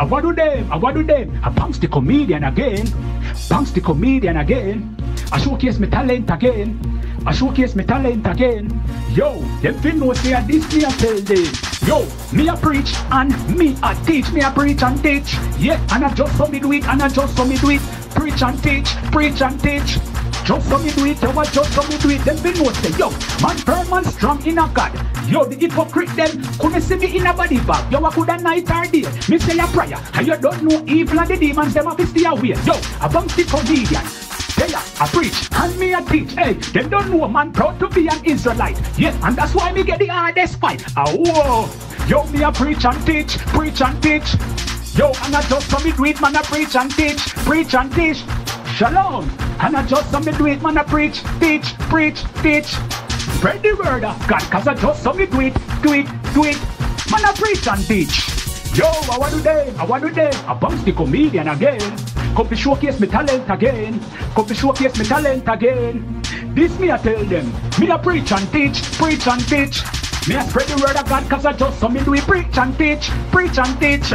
Do them? Do them? I Banks the comedian again. Banks the comedian again. I showcase my talent again. I showcase my talent again. Yo, them fin know say this me I tell them. Yo, me a preach and me a teach. Me a preach and teach. Yeah, and I just saw me do it and I just saw me do it. Preach and teach, preach and teach. Just so me do it, yo, just so me do it. Them be know say, yo, man firm and strong in a God. Yo, the hypocrite them couldn't see me in a body bag. Yo, I could a night or day. Me say a prayer, and you don't know evil and the demons them have to stay away. Yo, Banks the comedian. Yeah, I preach and me a teach. Hey, them don't know a man proud to be an Israelite. Yeah, and that's why me get the hardest fight. Ah, whoa. Yo, me a preach and teach, preach and teach. Yo, and I just come me do it, man, I preach and teach, preach and teach. Shalom. And I just some me do it, man, I preach, teach, preach, teach. Spread the word of God, cause I just some me do it, do it, do it. Man, I preach and teach. Yo, I want to them, I want to them. I Banks the comedian again. Come to showcase me talent again. Come to showcase me talent again. This me I tell them. Me I preach and teach, preach and teach. Me I spread the word of God, cause I just some me do it, preach and teach, preach and teach.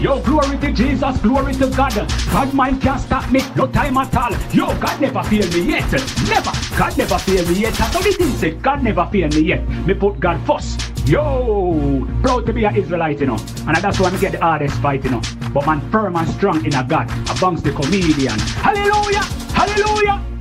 Yo, glory to Jesus, glory to God. God mind can't stop me, no time at all. Yo, God never fail me yet. Never. God never fail me yet. That's the thing say. God never fail me yet. Me put God first. Yo, proud to be an Israelite, you know. And that's why I get the hardest fight, you know. But man, firm and strong in a God, amongst the comedian. Hallelujah! Hallelujah!